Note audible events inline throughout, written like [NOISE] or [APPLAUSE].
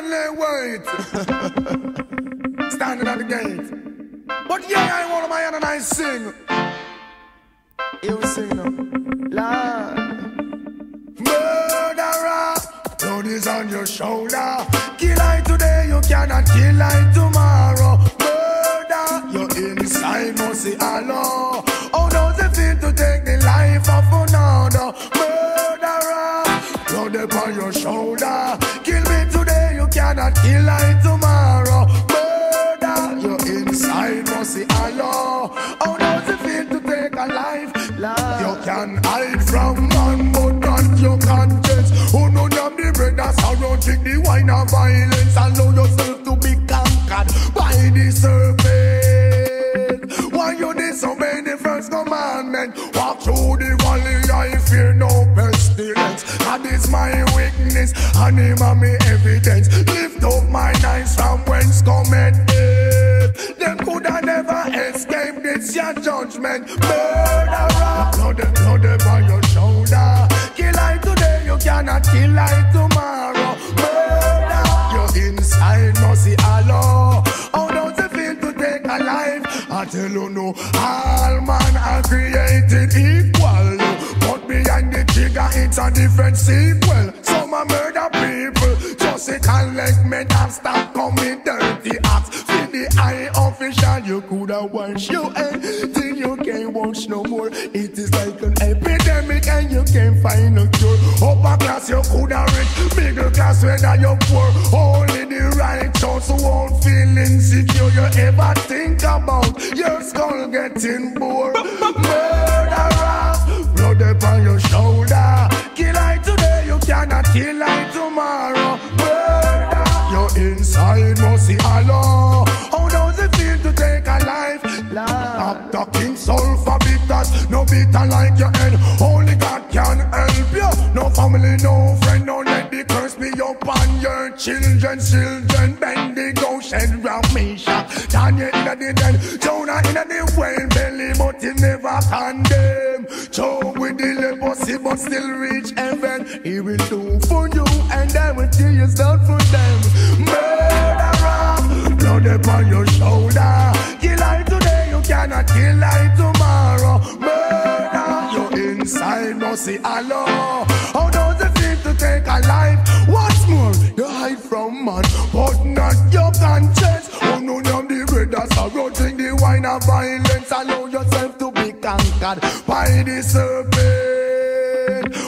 lay wait. [LAUGHS] Standing at the gate. But yeah, I want my hand and I sing. You sing now. Lord. Murderer, blood is on your shoulder. Kill cannot kill I tomorrow. Murder, your inside must see Allah. How does it feel to take a life? You can hide from man, but not your conscience. Who know them the bread that's around, drink the wine of violence. Allow yourself to be conquered by the serpent. Why you disobey the first commandment? Walk through the That is my weakness, and him and me evidence. Lift up my eyes from whence cometh death. Them coulda never escape this your judgment. Murderer, blood, blood upon your shoulder. Kill I today, you cannot kill I tomorrow. Murder, your inside must see Allah. How does it feel to take a life? I tell you no, all man are created equal. Different sequel. Some a murder people, just to collect me and stop coming dirty acts. For the eye official, you coulda wash your head till you can't wash no more. It is like an epidemic and you can't find a cure. Upper class, you coulda rich, middle class, whether you poor. Only the righteous won't feel insecure. You ever think about your skull getting bored? [LAUGHS] cannot kill like tomorrow. Murder, your inside must see Allah. How does it feel to take a life? After King Sulfur bitters, no bitter like your head. Only God can help you. No family, no friend, don't let the curse be upon your children. Children, bend the ghost and round me. Daniel in the den, Jonah in the whale belly, but he never condemn. With but still reach heaven. He will do for you, and I will tell you done for them. Murderer, blood upon your shoulder. Kill I today, you cannot kill I tomorrow. Murder, your inside must see Allah. How does it feel to take a life? What's more, you hide from man, but not your conscience. Oh no, you're the that's around, drink the wine of violence. Allow yourself to be conquered by the serpent.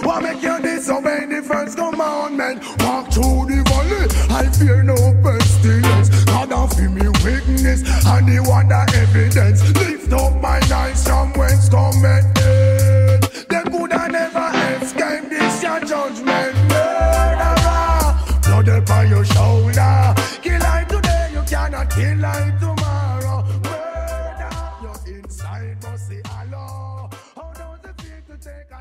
What make you disobey the first commandment? Walk through the valley, I fear no pestilence. God of me weakness, and the wonder evidence. Lift up my eyes from whence cometh death. Them coulda never escape this your judgment. Murderer, blood upon your shoulder. Kill I today, you cannot kill I tomorrow. Murder, your inside must see Allah. How does it feel to take